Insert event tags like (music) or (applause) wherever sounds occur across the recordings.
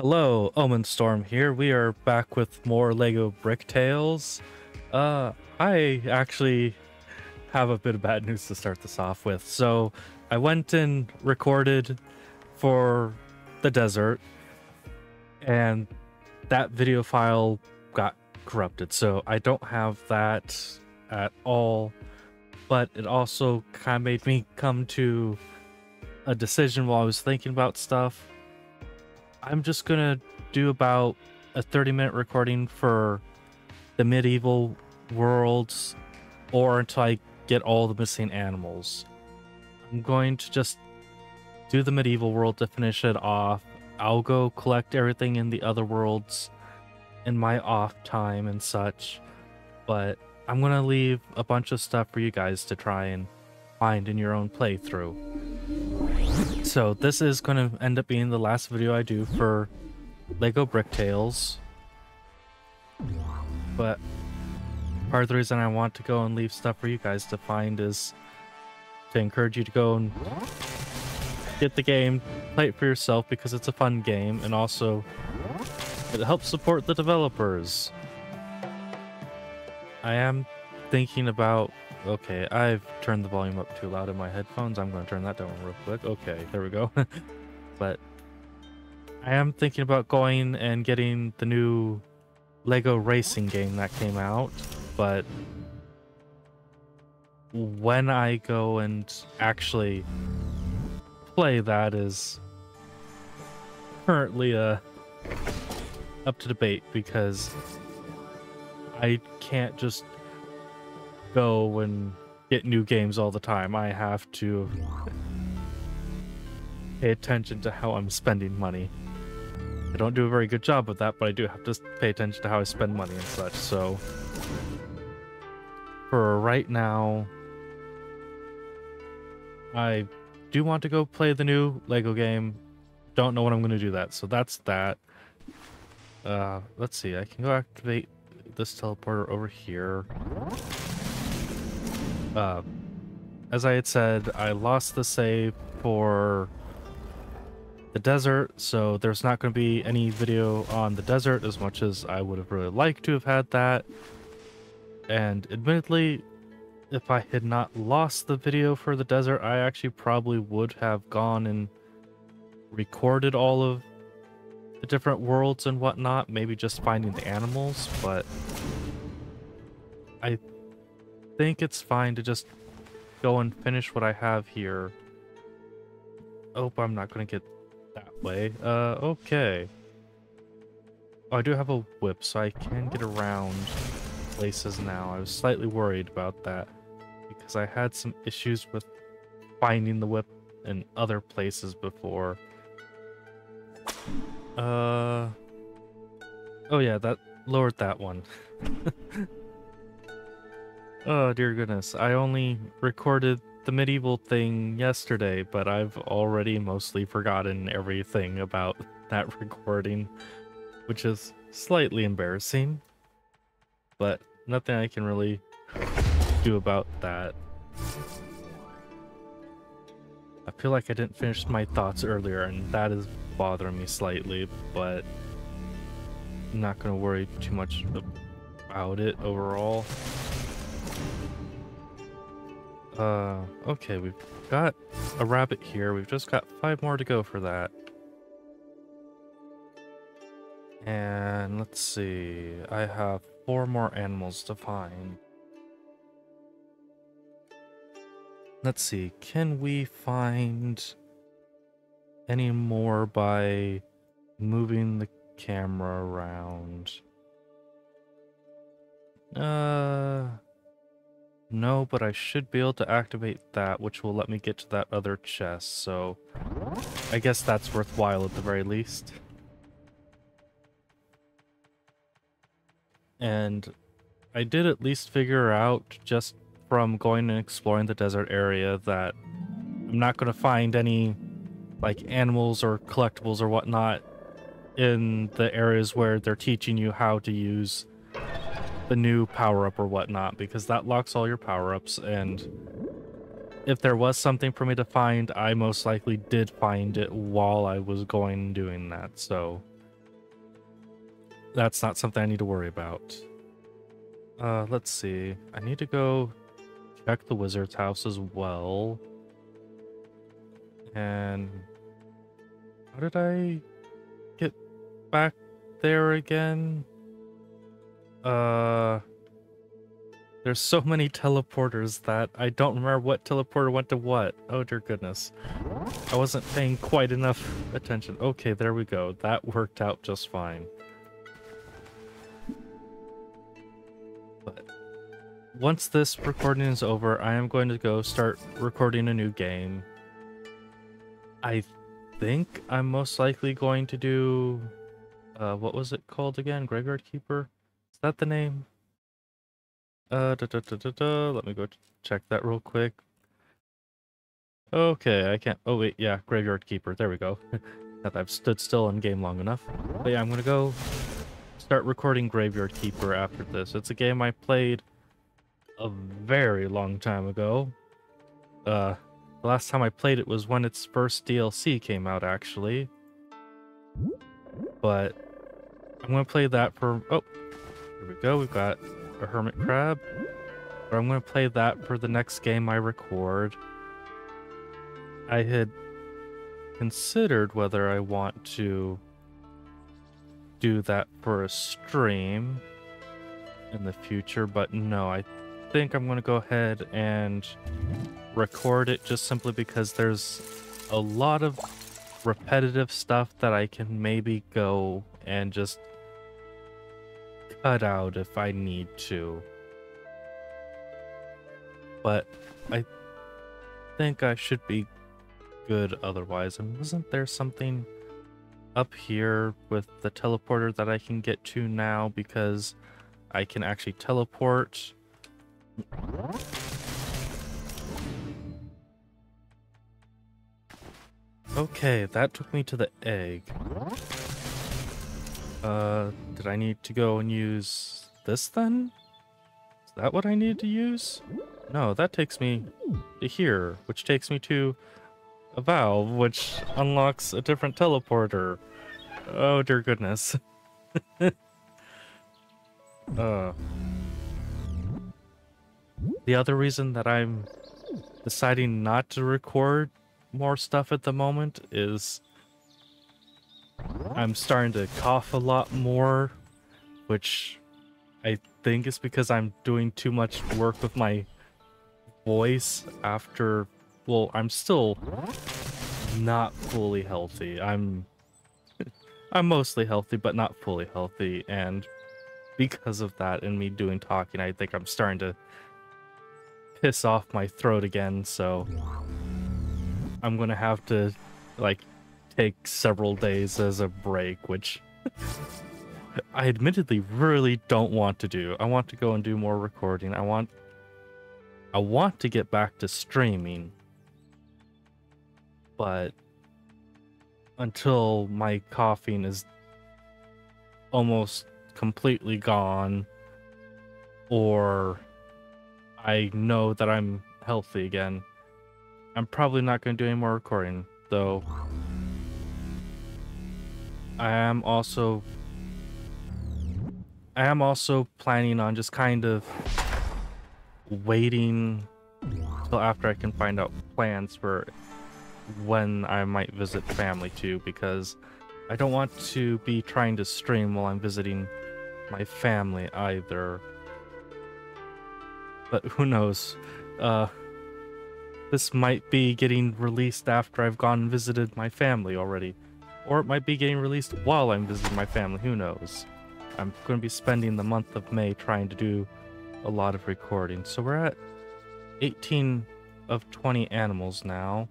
Hello, OmenStorm here. We are back with more Lego Bricktales. Uh, I actually have a bit of bad news to start this off with. So, I went and recorded for the desert, and that video file got corrupted. So, I don't have that at all. But it also kind of made me come to a decision while I was thinking about stuff I'm just gonna do about a 30 minute recording for the medieval worlds or until I get all the missing animals. I'm going to just do the medieval world to finish it off. I'll go collect everything in the other worlds in my off time and such, but I'm gonna leave a bunch of stuff for you guys to try and find in your own playthrough. So this is going to end up being the last video I do for Lego Bricktales. But part of the reason I want to go and leave stuff for you guys to find is to encourage you to go and get the game, play it for yourself because it's a fun game, and also it helps support the developers. I am thinking about Okay, I've turned the volume up too loud in my headphones. I'm going to turn that down real quick. Okay, there we go. (laughs) but I am thinking about going and getting the new Lego racing game that came out, but when I go and actually play that is currently uh, up to debate because I can't just go and get new games all the time. I have to pay attention to how I'm spending money. I don't do a very good job with that, but I do have to pay attention to how I spend money and such. So for right now, I do want to go play the new Lego game. Don't know when I'm going to do that. So that's that. Uh, let's see. I can go activate this teleporter over here. Uh, as I had said, I lost the save for the desert, so there's not going to be any video on the desert as much as I would have really liked to have had that. And admittedly, if I had not lost the video for the desert, I actually probably would have gone and recorded all of the different worlds and whatnot, maybe just finding the animals, but I think it's fine to just go and finish what I have here. Oh, I'm not going to get that way. Uh, okay. Oh, I do have a whip, so I can get around places now. I was slightly worried about that because I had some issues with finding the whip in other places before. Uh... Oh yeah, that lowered that one. (laughs) Oh, dear goodness. I only recorded the medieval thing yesterday, but I've already mostly forgotten everything about (laughs) that recording, which is slightly embarrassing, but nothing I can really do about that. I feel like I didn't finish my thoughts earlier, and that is bothering me slightly, but I'm not going to worry too much about it overall. Uh, okay, we've got a rabbit here. We've just got five more to go for that. And let's see. I have four more animals to find. Let's see. Can we find any more by moving the camera around? Uh... No, but I should be able to activate that, which will let me get to that other chest, so I guess that's worthwhile at the very least. And I did at least figure out, just from going and exploring the desert area, that I'm not going to find any like animals or collectibles or whatnot in the areas where they're teaching you how to use the new power up or whatnot because that locks all your power ups. And if there was something for me to find, I most likely did find it while I was going doing that. So that's not something I need to worry about. Uh, let's see. I need to go check the wizard's house as well. And how did I get back there again? Uh, there's so many teleporters that I don't remember what teleporter went to what. Oh dear goodness. I wasn't paying quite enough attention. Okay, there we go. That worked out just fine. But once this recording is over, I am going to go start recording a new game. I think I'm most likely going to do uh what was it called again? Graveyard Keeper? Is that the name? Uh da, da, da, da, da. let me go check that real quick. Okay, I can't oh wait, yeah, Graveyard Keeper. There we go. (laughs) that I've stood still in game long enough. But yeah, I'm gonna go start recording Graveyard Keeper after this. It's a game I played a very long time ago. Uh the last time I played it was when its first DLC came out, actually. But I'm to play that for... Oh, here we go. We've got a Hermit Crab. But I'm going to play that for the next game I record. I had considered whether I want to do that for a stream in the future, but no, I think I'm going to go ahead and record it just simply because there's a lot of repetitive stuff that I can maybe go and just cut out if I need to. But I think I should be good otherwise. And wasn't there something up here with the teleporter that I can get to now because I can actually teleport? Okay, that took me to the egg. Uh, did I need to go and use this then? Is that what I need to use? No, that takes me to here, which takes me to a valve, which unlocks a different teleporter. Oh dear goodness. (laughs) uh, the other reason that I'm deciding not to record more stuff at the moment is I'm starting to cough a lot more, which I think is because I'm doing too much work with my voice after, well, I'm still not fully healthy. I'm I'm mostly healthy, but not fully healthy, and because of that and me doing talking, I think I'm starting to piss off my throat again, so I'm gonna have to like take several days as a break, which I admittedly really don't want to do. I want to go and do more recording. I want I want to get back to streaming. But until my coughing is almost completely gone or I know that I'm healthy again, I'm probably not going to do any more recording, though. I am also... I am also planning on just kind of waiting until after I can find out plans for when I might visit family too, because I don't want to be trying to stream while I'm visiting my family either. But who knows? Uh, this might be getting released after I've gone and visited my family already. Or it might be getting released while I'm visiting my family, who knows. I'm going to be spending the month of May trying to do a lot of recording. So we're at 18 of 20 animals now.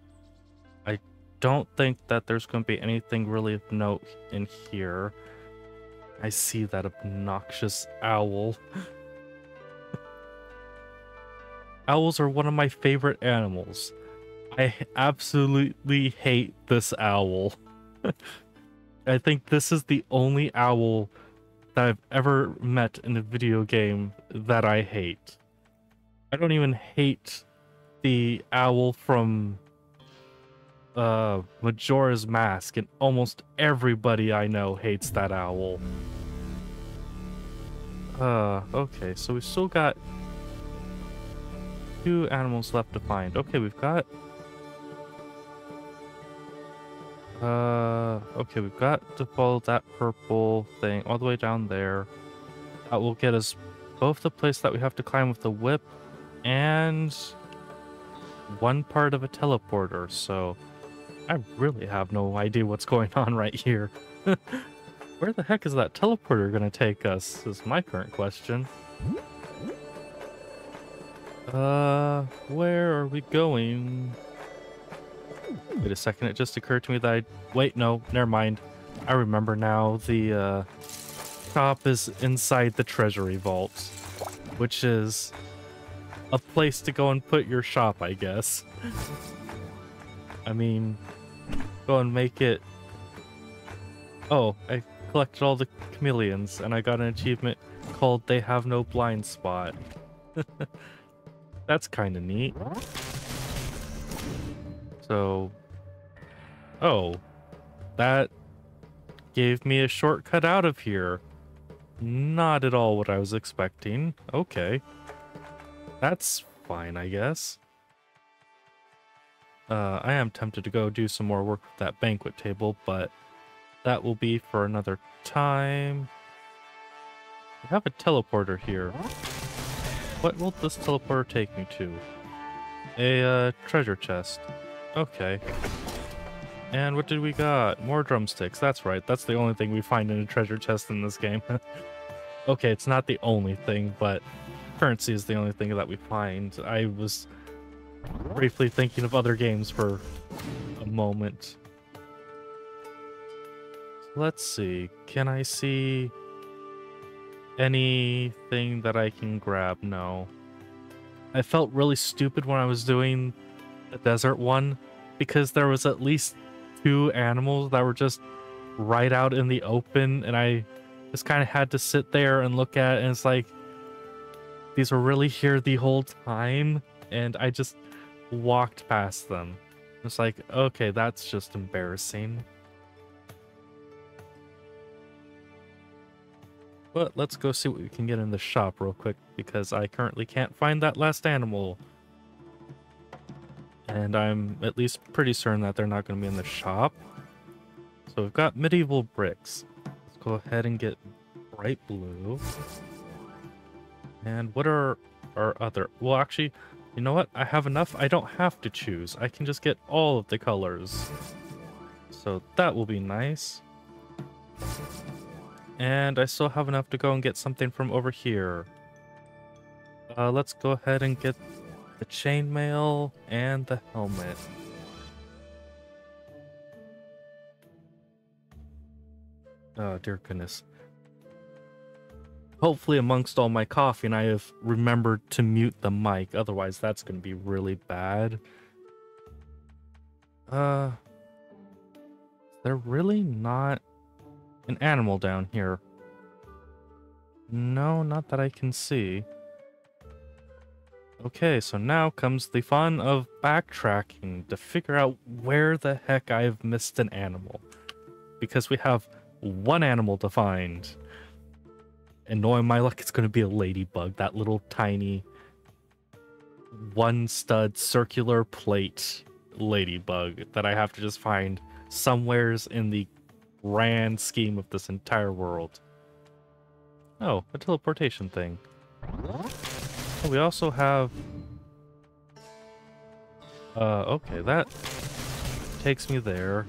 I don't think that there's going to be anything really of note in here. I see that obnoxious owl. (laughs) Owls are one of my favorite animals. I absolutely hate this owl. (laughs) I think this is the only owl that I've ever met in a video game that I hate. I don't even hate the owl from uh, Majora's Mask, and almost everybody I know hates that owl. Uh, okay, so we still got two animals left to find. Okay, we've got... Uh, okay, we've got to follow that purple thing all the way down there. That will get us both the place that we have to climb with the whip and one part of a teleporter, so I really have no idea what's going on right here. (laughs) Where the heck is that teleporter gonna take us, is my current question. Uh, where are we going? Wait a second, it just occurred to me that I... Wait, no, never mind. I remember now, the, uh, shop is inside the treasury vault, which is a place to go and put your shop, I guess. I mean, go and make it... Oh, I collected all the chameleons, and I got an achievement called They Have No Blind Spot. (laughs) That's kind of neat. So... Oh. That gave me a shortcut out of here. Not at all what I was expecting. Okay. That's fine, I guess. Uh, I am tempted to go do some more work with that banquet table, but that will be for another time. We have a teleporter here. What will this teleporter take me to? A uh, treasure chest. Okay. And what did we got? More drumsticks. That's right. That's the only thing we find in a treasure chest in this game. (laughs) okay, it's not the only thing, but currency is the only thing that we find. I was briefly thinking of other games for a moment. Let's see. Can I see anything that I can grab? No. I felt really stupid when I was doing the desert one because there was at least two animals that were just right out in the open and I just kind of had to sit there and look at it and it's like these were really here the whole time and I just walked past them. It's like, okay, that's just embarrassing. But let's go see what we can get in the shop real quick because I currently can't find that last animal. And I'm at least pretty certain that they're not going to be in the shop. So we've got medieval bricks. Let's go ahead and get bright blue. And what are our other... Well, actually, you know what? I have enough. I don't have to choose. I can just get all of the colors. So that will be nice. And I still have enough to go and get something from over here. Uh, let's go ahead and get the chainmail and the helmet. Oh, dear goodness. Hopefully amongst all my coughing, I have remembered to mute the mic. Otherwise, that's going to be really bad. Uh, they're really not an animal down here. No, not that I can see. Okay, so now comes the fun of backtracking to figure out where the heck I've missed an animal. Because we have one animal to find. And knowing my luck, it's going to be a ladybug. That little tiny one stud circular plate ladybug that I have to just find somewheres in the grand scheme of this entire world. Oh, a teleportation thing. Oh, we also have... Uh, okay, that takes me there.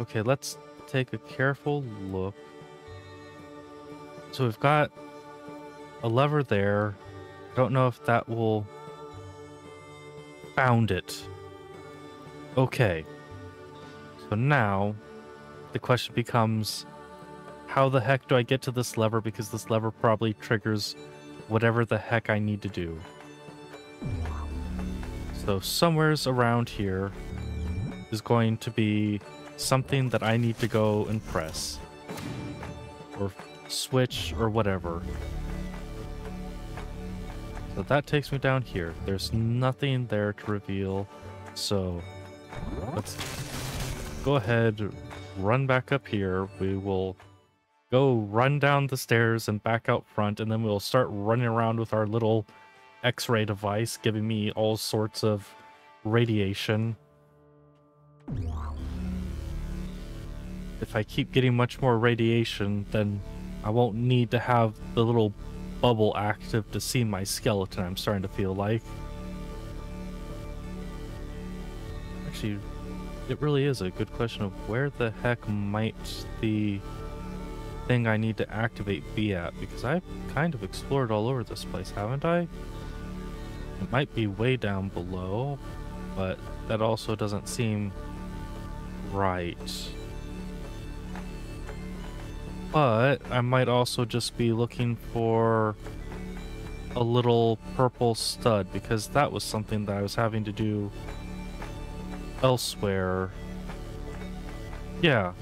Okay, let's take a careful look. So we've got a lever there. Don't know if that will... Found it. Okay. So now, the question becomes, how the heck do I get to this lever? Because this lever probably triggers whatever the heck I need to do. So somewheres around here is going to be something that I need to go and press. Or switch or whatever. So that takes me down here. There's nothing there to reveal. So let's go ahead, run back up here. We will go run down the stairs and back out front, and then we'll start running around with our little X-ray device, giving me all sorts of radiation. If I keep getting much more radiation, then I won't need to have the little bubble active to see my skeleton, I'm starting to feel like. Actually, it really is a good question of where the heck might the thing I need to activate B at? Because I've kind of explored all over this place, haven't I? It might be way down below, but that also doesn't seem right. But I might also just be looking for a little purple stud because that was something that I was having to do elsewhere. Yeah.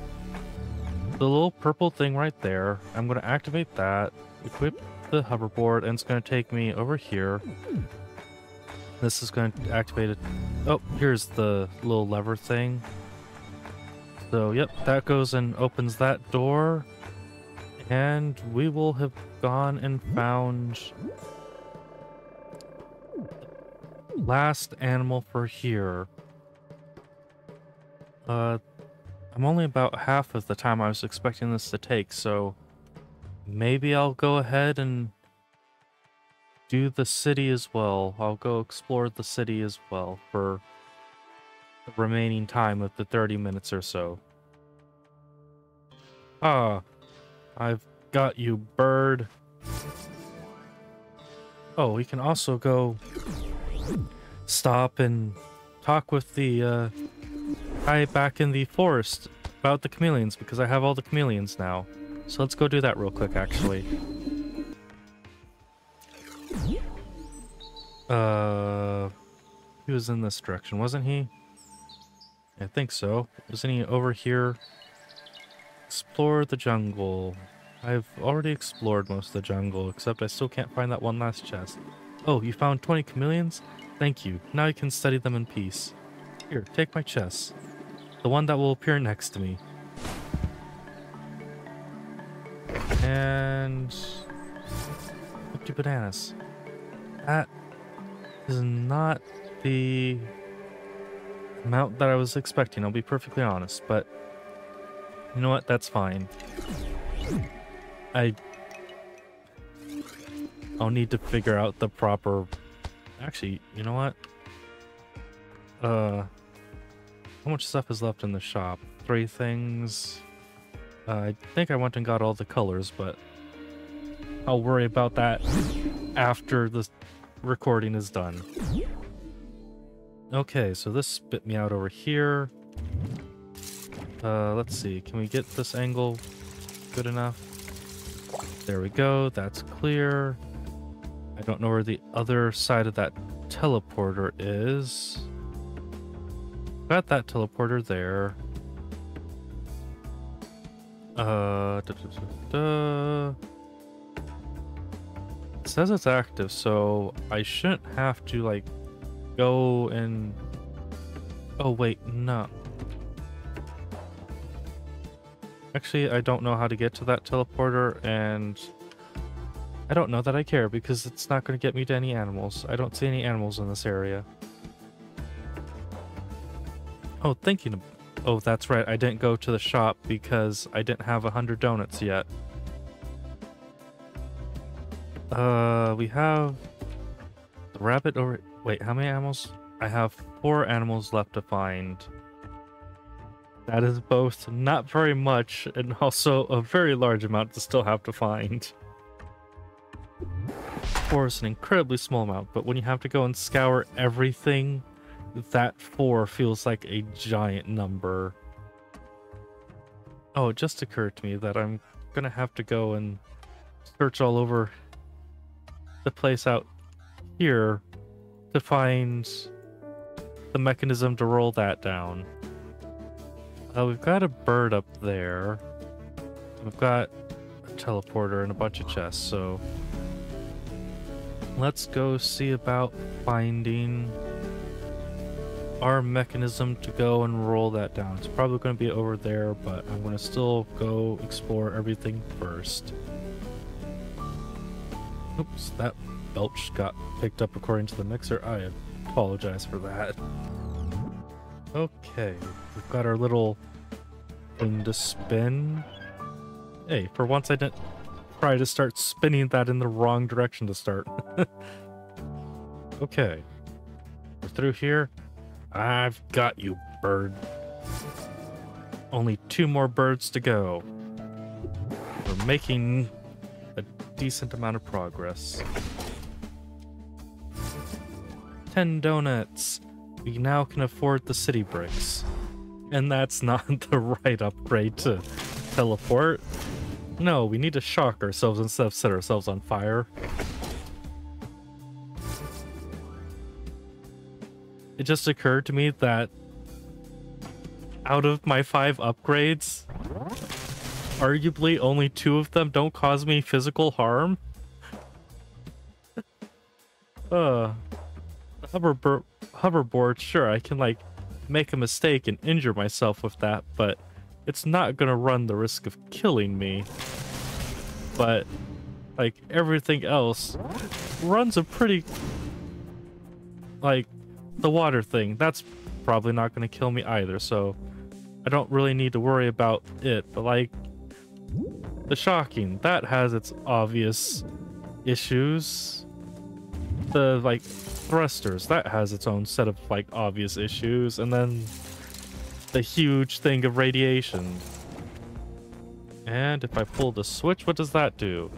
The little purple thing right there, I'm going to activate that, equip the hoverboard, and it's going to take me over here. This is going to activate it. Oh, here's the little lever thing. So, yep, that goes and opens that door. And we will have gone and found last animal for here. Uh, I'm only about half of the time I was expecting this to take, so maybe I'll go ahead and do the city as well. I'll go explore the city as well for the remaining time of the 30 minutes or so. Ah, I've got you, bird. Oh, we can also go stop and talk with the uh, guy back in the forest about the chameleons because I have all the chameleons now. So let's go do that real quick, actually. Uh, he was in this direction, wasn't he? I think so. Wasn't he over here? Explore the jungle. I've already explored most of the jungle, except I still can't find that one last chest. Oh, you found 20 chameleons? Thank you. Now you can study them in peace. Here, take my chest. The one that will appear next to me. And... 50 bananas. That is not the amount that I was expecting, I'll be perfectly honest, but you know what, that's fine. I... I'll need to figure out the proper... Actually, you know what? Uh... How much stuff is left in the shop? Three things... Uh, I think I went and got all the colors, but I'll worry about that after the recording is done. Okay, so this spit me out over here. Uh, let's see. Can we get this angle good enough? There we go. That's clear. I don't know where the other side of that teleporter is. Got that teleporter there. Uh, da, da, da, it says it's active, so I shouldn't have to like go and. Oh wait, no. Actually, I don't know how to get to that teleporter, and I don't know that I care because it's not going to get me to any animals. I don't see any animals in this area. Oh, thinking. Oh, that's right. I didn't go to the shop because I didn't have a hundred donuts yet. Uh, we have the rabbit over... Wait, how many animals? I have four animals left to find. That is both not very much and (laughs) also a very large amount to still have to find. Four is an incredibly small amount, but when you have to go and scour everything that four feels like a giant number. Oh, it just occurred to me that I'm gonna have to go and search all over the place out here to find the mechanism to roll that down. Uh, we've got a bird up there. We've got a teleporter and a bunch of chests, so let's go see about finding our mechanism to go and roll that down. It's probably going to be over there, but I'm going to still go explore everything first. Oops, that belch got picked up according to the mixer. I apologize for that. Okay, we've got our little thing to spin. Hey, for once I didn't try to start spinning that in the wrong direction to start. (laughs) okay. We're through here. I've got you, bird. Only two more birds to go. We're making a decent amount of progress. 10 donuts. We now can afford the city bricks. And that's not (laughs) the right upgrade to teleport. No, we need to shock ourselves instead of set ourselves on fire. It just occurred to me that out of my five upgrades, arguably only two of them don't cause me physical harm. (laughs) uh, hoverboard, hoverboard, sure, I can like make a mistake and injure myself with that, but it's not gonna run the risk of killing me. But like everything else runs a pretty like the water thing. That's probably not gonna kill me either, so I don't really need to worry about it. But like the shocking, that has its obvious issues. The like thrusters, that has its own set of like obvious issues, and then the huge thing of radiation. And if I pull the switch, what does that do?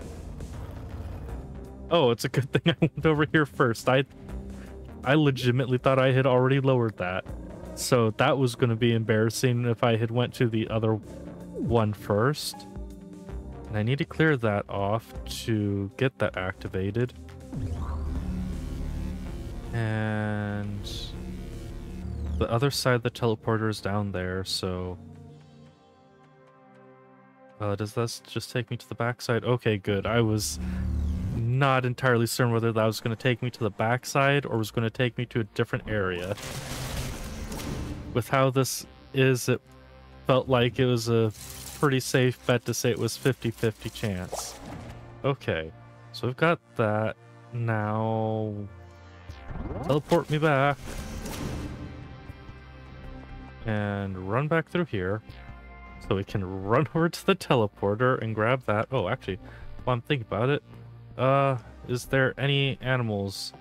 Oh, it's a good (laughs) thing I went over here first. I I legitimately thought I had already lowered that. So that was going to be embarrassing if I had went to the other one first. And I need to clear that off to get that activated. And the other side of the teleporter is down there, so... Uh, does this just take me to the backside? Okay, good. I was not entirely certain whether that was going to take me to the backside or was going to take me to a different area. With how this is, it felt like it was a pretty safe bet to say it was 50-50 chance. Okay, so we've got that. Now, teleport me back and run back through here so we can (laughs) run over to the teleporter and grab that. Oh, actually, while I'm thinking about it, uh, is there any animals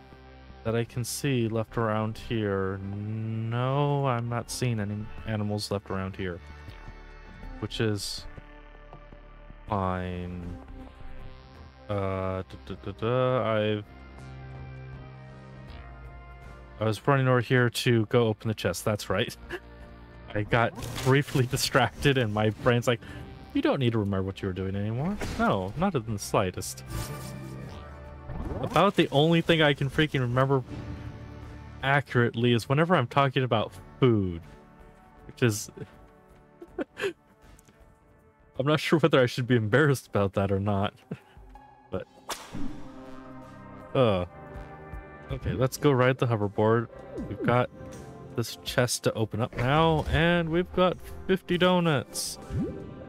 that I can see left around here? No, I'm not seeing any animals left around here, which is fine. Uh, da, da, da, I've I was running over here to go open the chest. That's right. (laughs) I got briefly distracted and my brain's like, you don't need to remember what you were doing anymore. No, not in the slightest. About the only thing I can freaking remember accurately is whenever I'm talking about food. Which is... (laughs) I'm not sure whether I should be embarrassed about that or not. (laughs) but... Uh... Okay, let's go ride the hoverboard. We've got this chest to open up now, and we've got 50 donuts.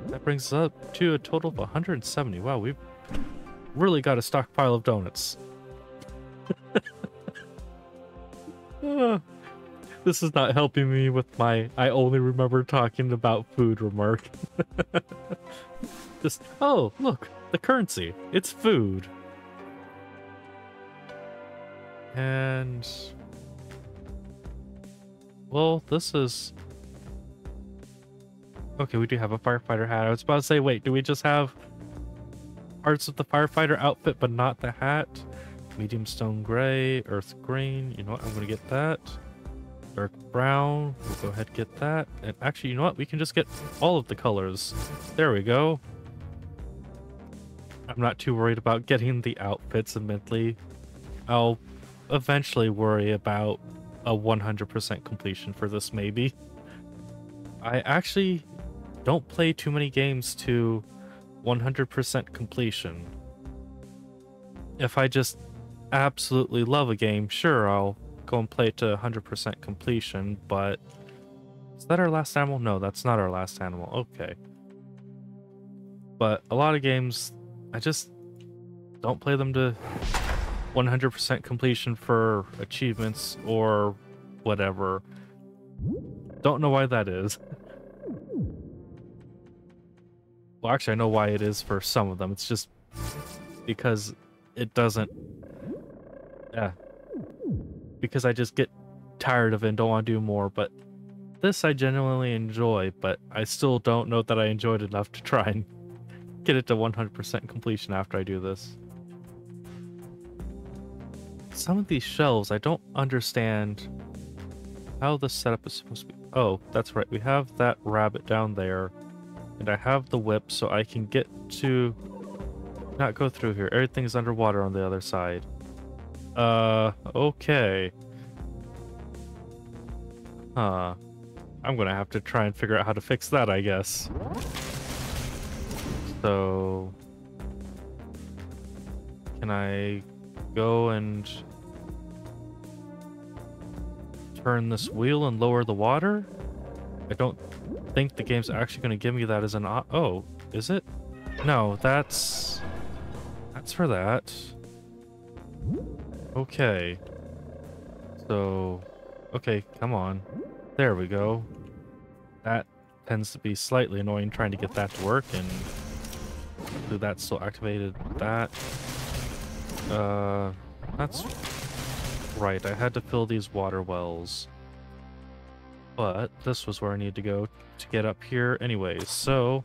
That brings us up to a total of 170. Wow, we've really got a stockpile of donuts. (laughs) this is not helping me with my I only remember talking about food remark. (laughs) Just, oh, look, the currency. It's food. And... Well, this is... Okay, we do have a firefighter hat. I was about to say, wait, do we just have parts of the firefighter outfit but not the hat? Medium stone gray, earth green. You know what? I'm going to get that. Dark brown. We'll go ahead get that. And actually, you know what? We can just get all of the colors. There we go. I'm not too worried about getting the outfits, admittedly. I'll eventually worry about a 100% completion for this, maybe. I actually don't play too many games to 100% completion. If I just absolutely love a game, sure, I'll go and play it to 100% completion, but is that our last animal? No, that's not our last animal. Okay. But a lot of games, I just don't play them to 100% completion for achievements or whatever. Don't know why that is. Well, actually, I know why it is for some of them. It's just because it doesn't... Yeah. Because I just get tired of it and don't want to do more, but this I genuinely enjoy, but I still don't know that I enjoyed enough to try and get it to 100% completion after I do this. Some of these shelves, I don't understand how the setup is supposed to be. Oh, that's right. We have that rabbit down there. And I have the whip so I can get to... Not go through here. Everything's underwater on the other side. Uh, okay. Huh. I'm gonna have to try and figure out how to fix that, I guess. So... Can I go and turn this wheel and lower the water? I don't think the game's actually to give me that as an... Oh, is it? No, that's... That's for that. Okay. So... Okay, come on. There we go. That tends to be slightly annoying trying to get that to work, and... That still activated that. Uh... That's right. I had to fill these water wells. But this was where I need to go to get up here anyways, so...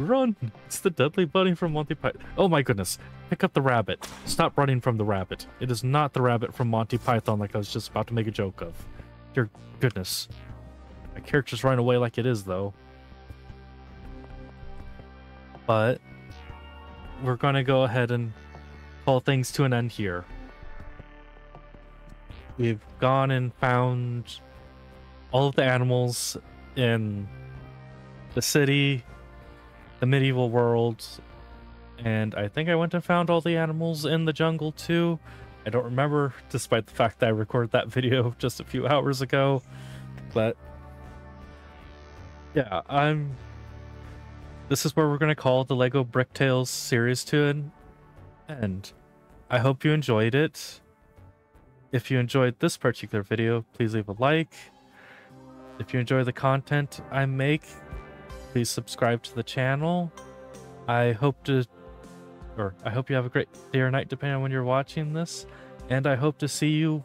Run! It's the deadly bunny from Monty Python. Oh my goodness. Pick up the rabbit. Stop running from the rabbit. It is not the rabbit from Monty Python like I was just about to make a joke of. Dear goodness. My character's running away like it is, though. But we're going to go ahead and call things to an end here. We've gone and found all of the animals in the city, the medieval world, and I think I went and found all the animals in the jungle too. I don't remember, despite the fact that I recorded that (laughs) video just a few hours ago. But yeah, I'm this is where we're going to call the Lego Bricktales series to an end. I hope you enjoyed it. If you enjoyed this particular video, please leave a like. If you enjoy the content I make, please subscribe to the channel. I hope to, or I hope you have a great day or night depending on when you're watching this. And I hope to see you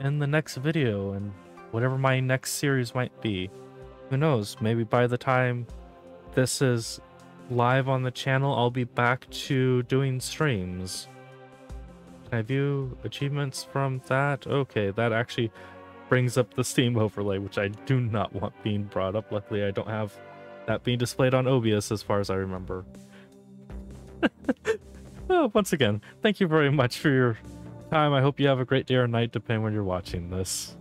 in the next video and whatever my next series might be. Who knows, maybe by the time this is live on the channel, I'll be back to doing streams. Can I view achievements from that? Okay, that actually brings up the Steam overlay, which I do not want being brought up. Luckily, I don't have that being displayed on OBS as far as I remember. (laughs) once again, thank you very much for your time. I hope you have a great day or night, depending when you're watching this.